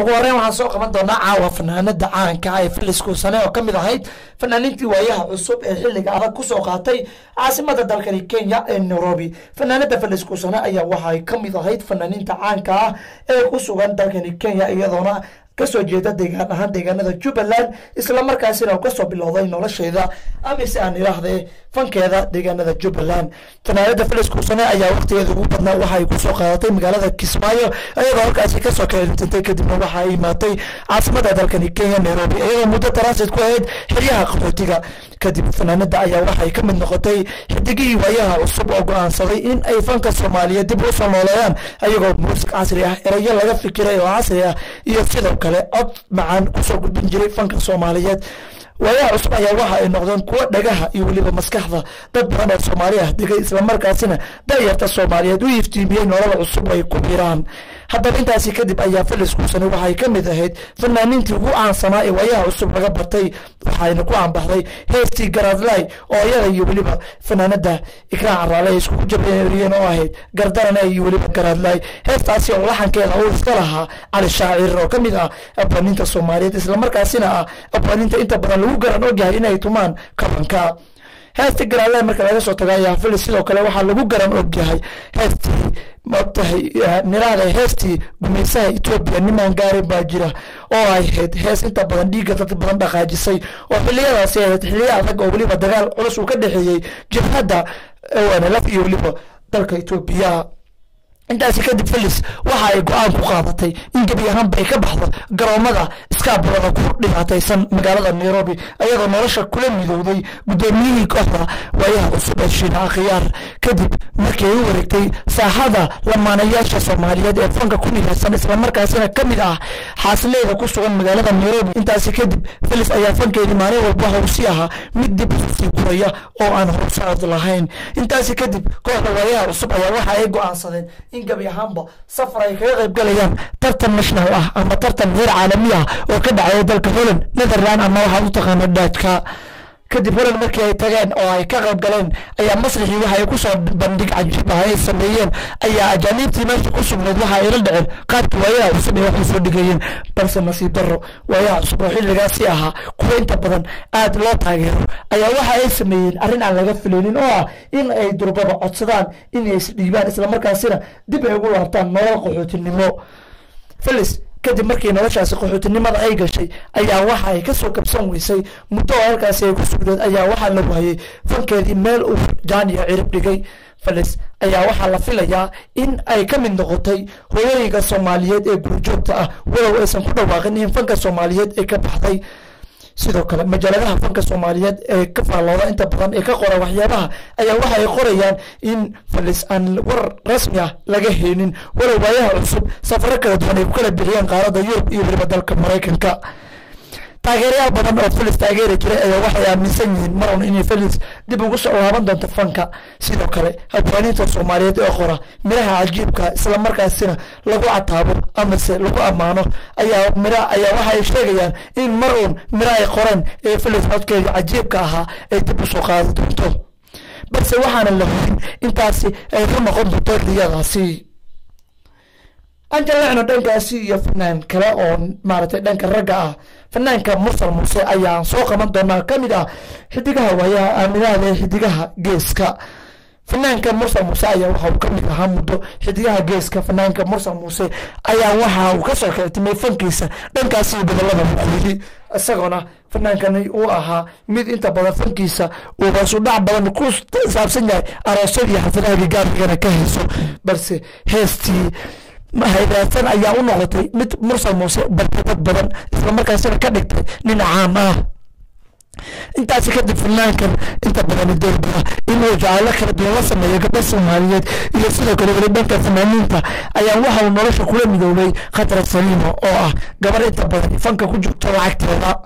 ugu horeyn waxaan soo qaban doonaa caawa fanaanada caanka ah ee filis kuusane oo ka mid ahayd fanaaniintii waayaha cusub ee xilliga adag ku soo qaatay caasimada dalkani kenya ee nairobi. Fanaanada filis kuusane ayaa waxay ka mid ahayd fanaaniinta caanka ah ee ku sugan dalkani kenya iyadoona ka soo jeeda deegaan ahaan deegaanada jubbaland islamarkaasina ka soo bilowday nolosheeda amise aan idhaahde fankeeda deegaanada jubbaland. Fanaanada filis ayaa waqtigeeda ugu badnaa waxay ku soo qaadatay magaalada kismaayo iyadoo halkaasi ka soo kaelintantay kadibna waxa ay imaatay caasimada dalkani kenya nairobi iyadoo muddo transit ku ahayd xeryaha qaxootiga kadib fanaanada ayaa waxay ka noqotay xidigihii waayaha cusub oo go'aansaday in ay fanka soomaaliyeed dib u soo nooleeyaan ayagoo muusik casri ah erayo laga fikiray oo casri ah iyo sidoo kale cod macaan ku soo gudbin jiray fanka soomaaliyeed waayaha cusub ayaa waxa ay noqdeen kuwo dhagaha iyo weliba maskaxda. Dad badan oo soomaali degay islamarkaasina dayarta soomaaliyeed u iftiimiyey nolol cusub ay ku jiraan haddaba intaasi kadib ayaa filis kuusane waxay ka mid ahayd fanaaniintii ugu caansanaa ee waayaha cusub laga bartay waxayna ku aanbaxday heestii garadlay oo iyada iyo weliba fanaanada. Ikraan caraale ay iskugu jabeeriyeen oo ahayd gardarane iyo weliba garadlay heestaasi oo laxankeeda uu iska lahaa cali shaacir oo ka mid ah abwaaniinta soomaaliyeed islamarkaasina ah abwaaniinta inta badan lagu garan ogyahay inay tumaan kabanka. Heestii garadlay marka laga soo tago ayaa filis sidoo kale waxaa lagu garan ogyahay heestii maogtahay niraada heestii gumaysaha etoobiya nimaan gaarin baa jira oo ay ahayd hees inta badan dhiigga dad badan dhaqaajisay. Oo xiliyadaasi ahayd xiliyo adag oo weliba dagaal culus uu ka dhexeeyey jabhadda nlaf iyo weliba dalka etoobiya intaasi kadib filis waxa ay go'aan ku qaadatay in gebi ahaanba ay ka baxdo garoomada iskaabulada ku dhibaataysan magaalada nairobi ayadoo nolosha kula midowday guddoomiyihii kooxda waayaha cusub ee shiinaha khiyaar kadib markii ay u wareegtay saaxada lamaanayaasha soomaaliyeed ee fanka ku midaysan islamarkaasina ka mid ah xaasileeda ku sugan magaalada nairobi intaasi kadib filis ayaa fankeedii maalin walba howsi ahaa mid dib u sii guraya oo aan horsocod lahayn. Intaasi kadib kooxda waayaha cusub ayaa waxa ay go'aansadeen in gabi ahaanba safar ay kaga qayb galayaan tartan national ah ama tartan heer caalami ah oo ka dhacaya dalka holland netherland ama waxaad u taqaana dhaadka kadib holland markii ay tageen oo ay ka qayb galeen ayaa masrixii waxa ay ku soo bandhig cajiib ah ay sameeyeen ayaa ajaaniibtii meesha ku sugnayd waxa ay dhaceen. Qaabkii waayaha cusub ee wax u soo dhigayeen balse nasiib darro. Waayaha cusub oo xilligaasi ahaa kuwa inta badan aad loo taageero. Ayaa waxa ay sameeyeen arrin aan laga filaynin oo ah in ay durbaba codsadaan in ay isdhiibaan islamarkaasina dib ay ugu laabtaan nolol qaxootinimo. Filis kadib markii noloshaasi qaxootinimada ay gashay ayaa waxa ay ka soo kabsan weysay. Muddo oo halkaasi ay ku sugneed ayaa waxaa la waayey fankeedii meel uu jaaniya cirib dhigay. Filis ayaa waxaa la filayaa in ay ka mid noqotay hooyooyinka soomaaliyeed ee gurjoogta ah. Walow aysan ku dhawaaqin in fanka soomaaliyeed ay ka baxday sidoo kale majaaladaha fanka soomaaliyeed ee ka faallooda inta badan ee ka qora waxyaabaha ayaa waxa ay qorayaan in falis aan war rasmi ah laga haynin walow waayaha cusub safaro kala duwan ay ku kala bixiyeen qaaradda yurub iyo weliba dalka maraykanka taageerayaal badan oo filis taageeri jiray ayaa waxay aaminsan yihiin mar un inay filis dib ugu soo laaban doonto fanka. Sidoo kale habwaaniinta soomaaliyeed ee qora miraha cajiibka islamarkaasina lagu cataabo amase lagu ammaano ayaa mira ayaa waxa ay sheegayaan in mar uun miro ay qoreen ee filis codkeeda cajiibka ahaa ay dib u soo qaadi doonto. Balse waxaana la hubin intaasi ay ku noqon doonto riyadaasi anjalacno dhankaasi iyo fanaan kale oo maaragtay dhanka ragga ah. Fanaanka mursal muuse ayaan soo qaban doonaa. Kamid ah xidigaha waayaha aaminaada ee xidigaha geeska. Fanaanka mursal muuse ayaa waxa uu ka mid ahaa muddo. Xidigaha geeska fanaanka mursal muuse ayaa waxa uu ka soo kictimay fankiisa dhankaasi gobollada muqdili isagoona fanaankani uu ahaa mid inta badan fankiisa uu hoosudhac badan ku saabsan yahay aroosyadii xafadaha gigaarigana ka hayso balse heestii hayraadsan ayaa u noqotay mid mursal muuse bartay dad badan islamarkaasina ka dhigtay nin caam ah. Intaasi kadib fanaankan inta badan doorbida inuu jacaylo kala duwan la sameeyo gabdha soomaaliyeed iyo sidoo kale weli fanaaniinta ayaa waxa uu nolosha kula midoobay khadra saliimo oo ah gabar inta badan fanka ku joogto lacagteeda.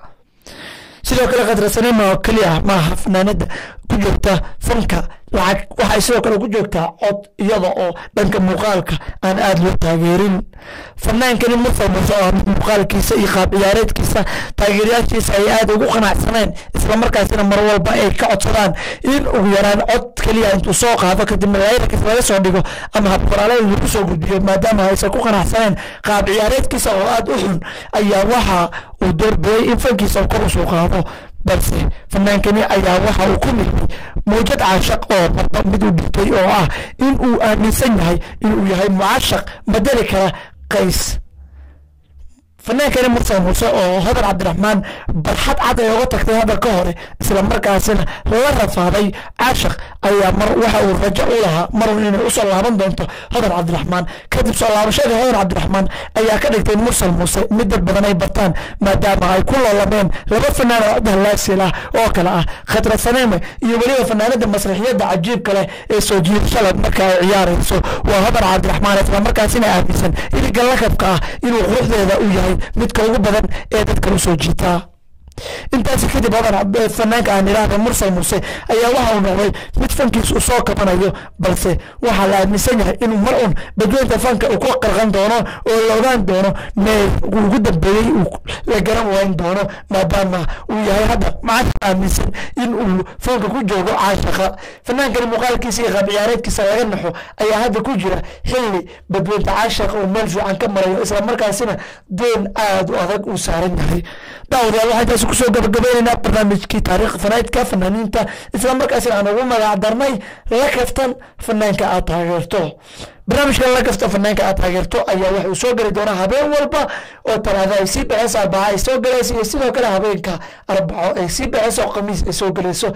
Sidoo kale khadra saliima oo keliya maaha fanaanada ku joogta fanka lacag waxay sidoo kale ku joogtaa cod iyada oo dhanka muuqaalka aan aada loo taageerin. Fanaankani mursal muuse oo muuqaalkiisa iyo qaab ciyaareedkiisa taageerayaashiisa ay aada ugu qanacsaneen islamarkaasina mar walba ay ka codsadaan in ugu yaraan cod keliya intuu soo qaado kadibna layrarkiis laga soo dhigo ama habqoraalada lagu soo gudbiyo maadaama aysan ku qanacsaneen. Qaab ciyaareedkiisa oo aada u xun ayaa waxa uu doorbiyey in fankiisa kor u soo qaado balse fanaankani ayaa waxa uu ku milmay mawjad caashaq oo marba mid u dhigtay oo ah in uu aaminsan yahay inuu yahay mucashaq bedeli kara qays fanaankani mursal muuse oo hodar cabdiraxmaan barxad cad ay oga tagtay hadalka hore islamarkaasina la rafaaday caashaq ayaa mar waxa uu rajo u lahaa marun inay u soo laaban doonto hodar cabdiraxmaan. Kadib soo laabashadii hodar cabdiraxmaan ayaa ka dhigtay mursal muuse mid dad badan ay bartaan maadaama ay ku loolameen laba fanaan oo dahlaasil ah oo kale ah khatra saneeme iyo weliba fanaanada masraxiyadda cajiibka leh ee soo jiidashada marka ay ciyaarayso. Waa hodar cabdiraxmaan islamarkaasina aaminsan iliga lakabka ah inuu quruxdeeda u yahay midka ugu badan ee dadka u soo jiitaa intaasi kadib hodan fanaanka aan idhaahda mursal muuse ayaa waxa uu noqday mid fankiis uu soo kabanayo balse waxaa la aaminsan yahay inuu mar un badweynta fanka uu ku qarqan doono oo la ogaan doono meel ugu dambeeyey la garan wayn doono maadaama uu yahay hadda macasha aaminsan in uu fanka ku joogo caashaqa. Fanaankani muuqaalkiisa iyo qaab ciyaareedkiisa laga naxo ayaa hadda ku jira xilli badweynta caashaqa uu meel fiican ka marayo islamarkaasina doon aada u adag uu saaran yahay. Daawadayaal waxaan taasi ku soo gabagabaynaynaa barnaamijkii taariikh fanaidka fanaaniinta. Islamarkaasina aan ugu magac darnay la kaftan fanaanka aad taageerto. Barnaamijkan la kaftan fanaanka aad taageerto ayaa wuxuu soo geli doonaa habeen walba oo talaada ay sii baxeyso arbaca ay soo galayso iyo sidoo kale habeenka arbaco ay sii baxeyso khamiis ay soo galayso